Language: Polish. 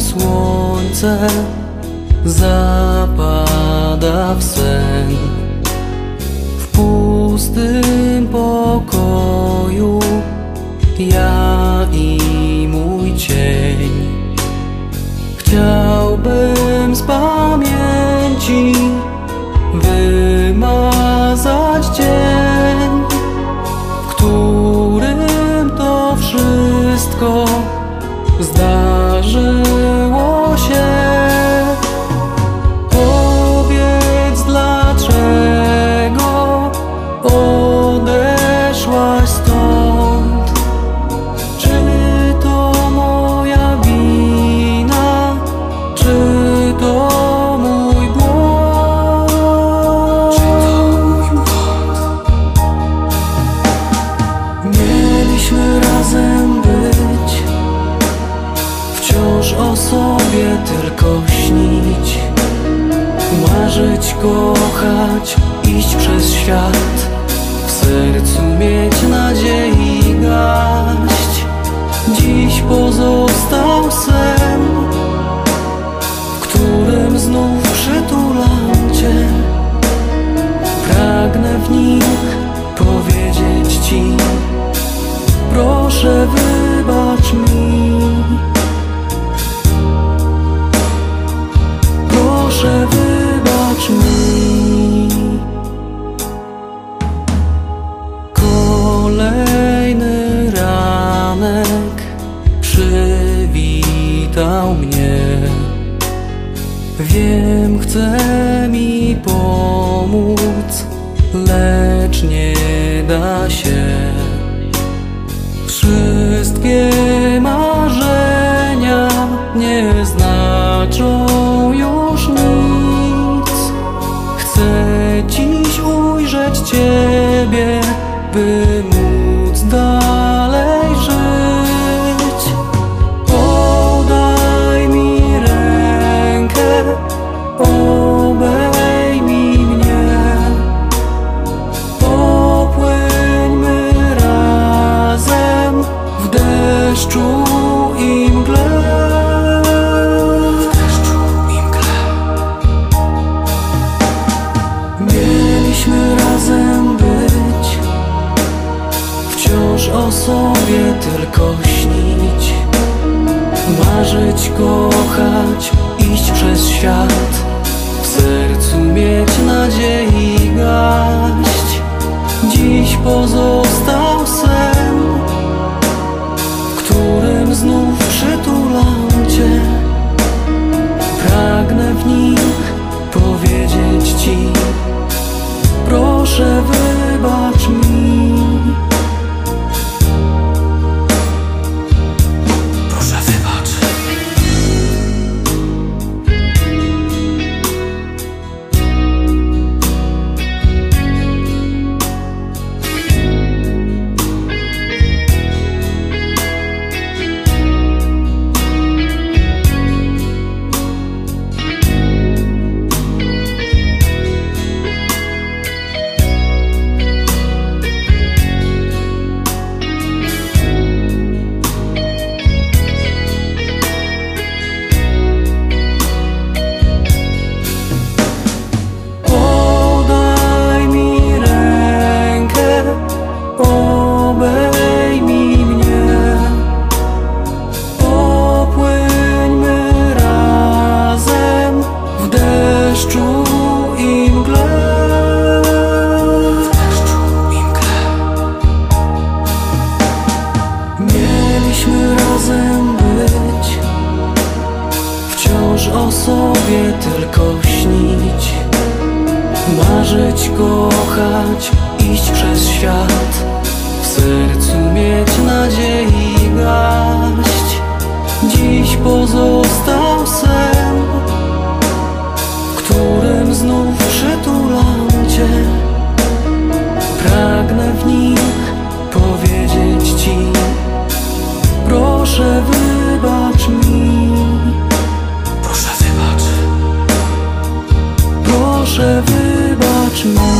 serce zapada w sen. W pustym pokoju ja i mój cień. Chciałbym z pamięci wymazać dzień W którym to wszystko zdarzyło Wciąż o sobie tylko śnić. Marzyć, kochać, iść przez świat. W sercu mieć nadziei Wybacz mi Kolejny ranek przywitał mnie. Wiem, chce mi pomóc, lecz nie da się. Wszystkie dziś ujrzeć Ciebie, by móc dalej żyć. Podaj mi rękę, obejmij mnie. Popłyńmy razem w deszczu sobie tylko śnić. Marzyć, kochać, iść przez świat. W sercu mieć nadziei gaść Dziś pozostał o sobie tylko śnić. Marzyć, kochać, iść przez świat. W sercu mieć nadziei gaść Dziś pozostał proszę wybacz mi.